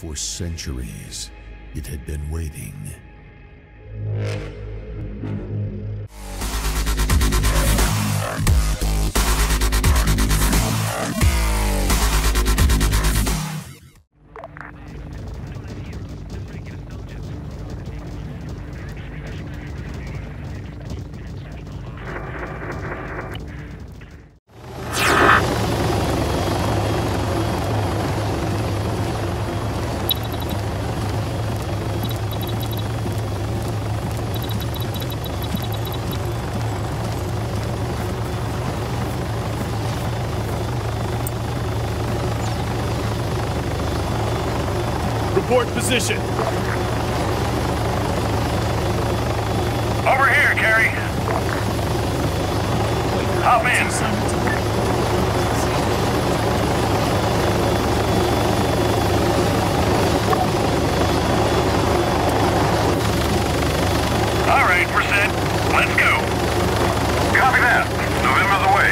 For centuries, it had been waiting. Report position. Over here, Kerry. Hop in. All right, we're set. Let's go. Copy that. November's away.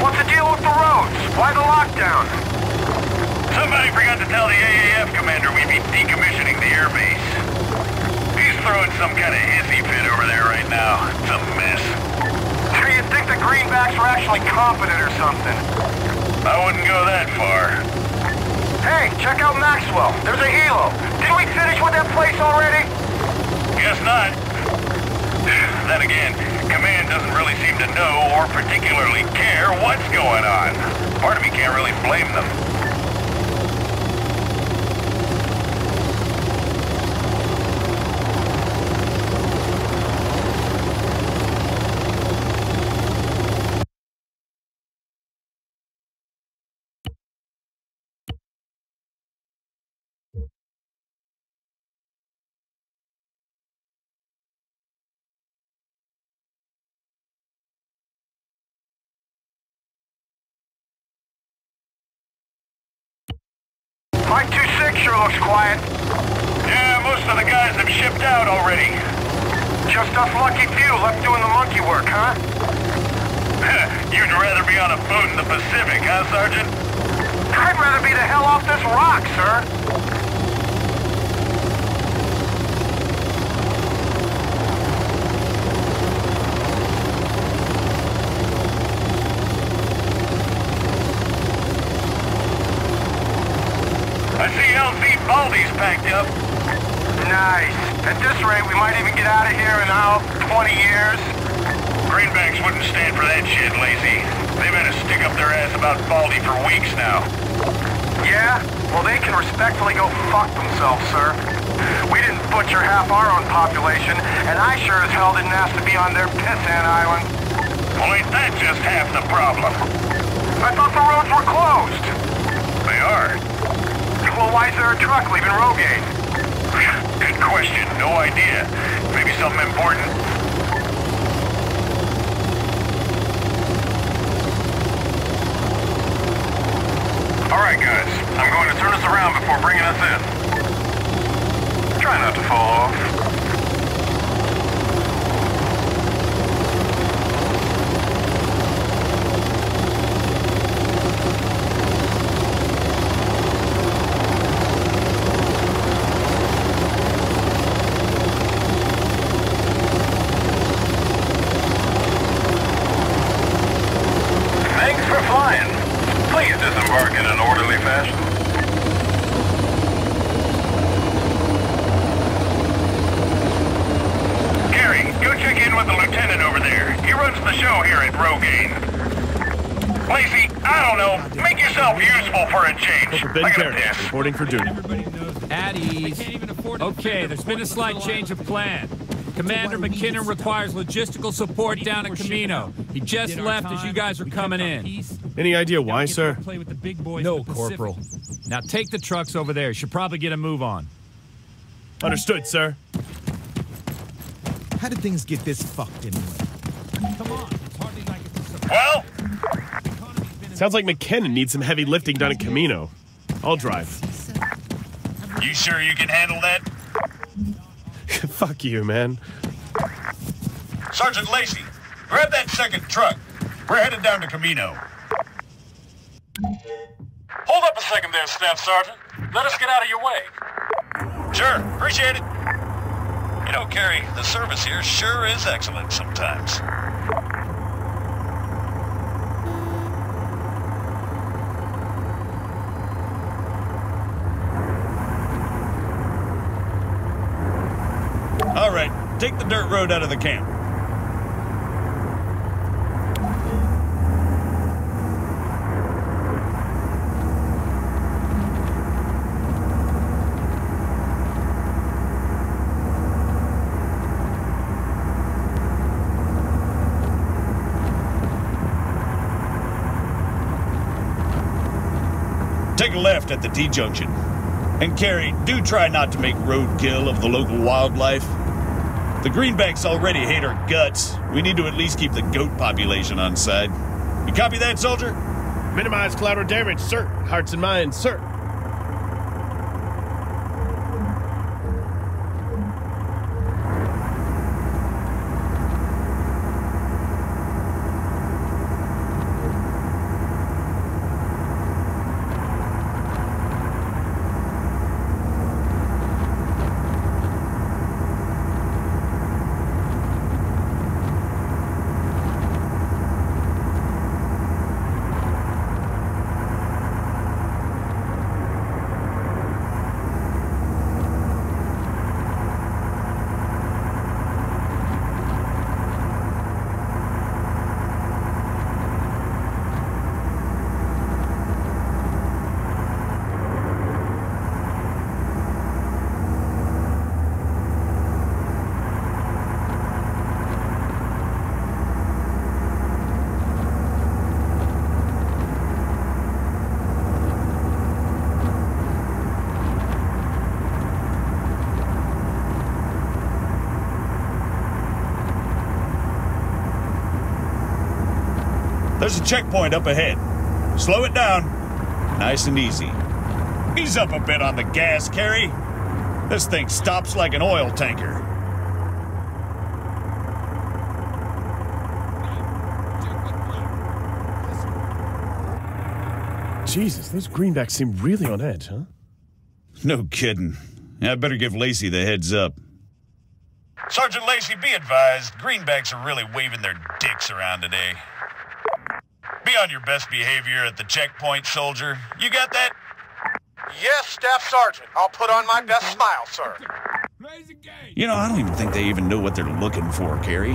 What's the deal with the roads? Why lockdown? Somebody forgot to tell the AAF commander we'd be decommissioning the airbase. He's throwing some kind of hissy fit over there right now. It's a mess. So you think the greenbacks were actually competent or something? I wouldn't go that far. Hey, check out Maxwell. There's a helo. Didn't we finish with that place already? Guess not. Then again, Command doesn't really seem to know or particularly care what's going on. Part of me can't really blame them. Mike 2-6 sure looks quiet. Yeah, most of the guys have shipped out already. Just us lucky few left doing the monkey work, huh? You'd rather be on a boat in the Pacific, huh, Sergeant? I'd rather be the hell off this rock, sir. I see LZ Baldy's packed up. Nice. At this rate, we might even get out of here in, oh, 20 years. Greenbacks wouldn't stand for that shit, Lazy. They've had to stick up their ass about Baldy for weeks now. Yeah? Well, they can respectfully go fuck themselves, sir. We didn't butcher half our own population, and I sure as hell didn't ask to be on their pissant island. Well, ain't that just half the problem? I thought the roads were closed. They are. Well, why is there a truck leaving Rogain? Good question. No idea. Maybe something important. All right, guys. I'm going to turn us around before bringing us in. Try not to fall off. Thanks for flying. Please disembark in an orderly fashion. Gary, go check in with the lieutenant over there. He runs the show here at Rogain. Lacey, I don't know. Make yourself useful for a change. Ben I gotta Kerry, piss. reporting for duty. At ease. Okay, there's been a slight change of plan. Commander McKinnon requires logistical support down at Kamino. He just left as you guys are coming in. Any idea why, sir? No, Corporal. Now take the trucks over there. Should probably get a move on. Understood, sir. How did things get this fucked anyway? Come on. It's hardly like it's a surprise. Well, Sounds like McKinnon needs some heavy lifting done at Kamino. I'll drive. You sure you can handle that? Fuck you, man. Sergeant Lacey, grab that second truck. We're headed down to Kamino. Hold up a second there, Staff Sergeant. Let us get out of your way. Sure, appreciate it. You know, Kerry, the service here sure is excellent sometimes. All right, take the dirt road out of the camp. Take a left at the T-junction. And Kerry, do try not to make roadkill of the local wildlife. The greenbacks already hate our guts. We need to at least keep the goat population on side. You copy that, soldier? Minimize collateral damage, sir. Hearts and minds, sir. There's a checkpoint up ahead. Slow it down. Nice and easy. Ease up a bit on the gas, Kerry. This thing stops like an oil tanker. Jesus, those greenbacks seem really on edge, huh? No kidding. I better give Lacey the heads up. Sergeant Lacey, be advised, greenbacks are really waving their dicks around today. Be on your best behavior at the checkpoint, soldier. You got that? Yes, Staff Sergeant. I'll put on my best smile, sir. You know, I don't even think they even know what they're looking for, Kerry.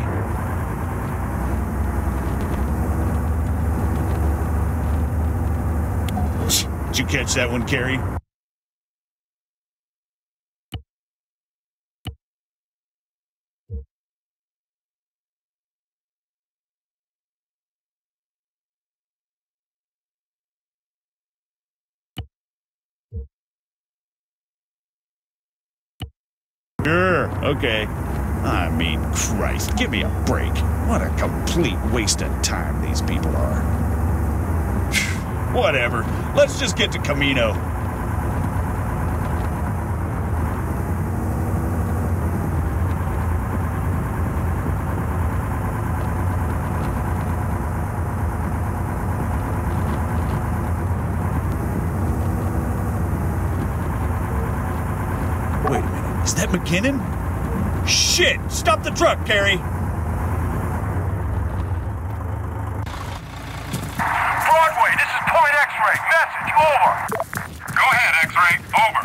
Did you catch that one, Kerry? Sure, okay. I mean, Christ, give me a break. What a complete waste of time these people are. Whatever. Let's just get to Kamino. Wait a minute. Is that McKinnon? Shit! Stop the truck, Kerry! Broadway, this is Point X-ray. Message, over. Go ahead, X-Ray. Over.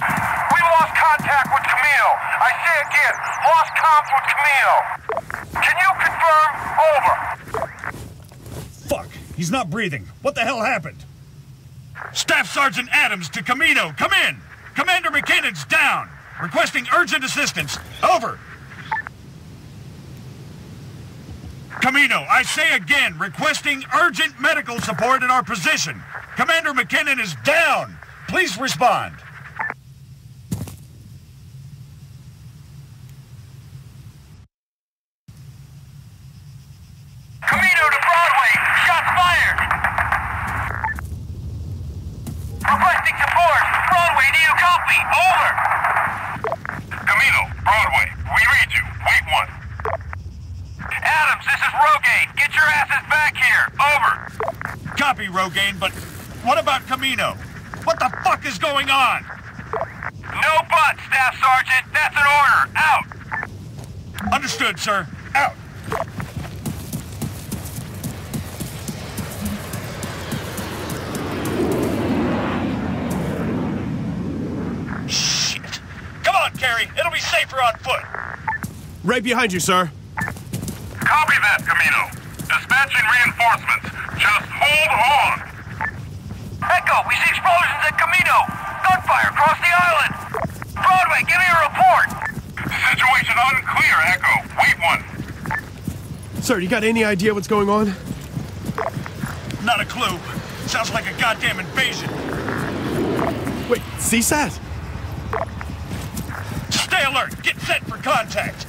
We lost contact with Kamino. I say again, lost comms with Kamino. Can you confirm? Over. Fuck! He's not breathing. What the hell happened? Staff Sergeant Adams to Kamino. Come in! Commander McKinnon's down! Requesting urgent assistance. Over! Kamino, I say again, requesting urgent medical support at our position. Commander McKinnon is down. Please respond. Kamino to Broadway. Shots fired. Copy. Over. Kamino, Broadway. We read you. Wait one. Adams, this is Rogain. Get your asses back here. Over. Copy, Rogain, but what about Kamino? What the fuck is going on? No but, Staff Sergeant. That's an order. Out. Understood, sir. Out. Shit. Come on, Kerry. It'll be safer on foot. Right behind you, sir. Copy that, Kamino. Dispatching reinforcements. Just hold on. Echo, we see explosions at Kamino. Gunfire across the island. Broadway, give me a report. Situation unclear, Echo. Wait one. Sir, you got any idea what's going on? Not a clue. Sounds like a goddamn invasion. Wait, CSAT? Stay alert. Get set for contact.